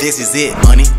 this is it, money.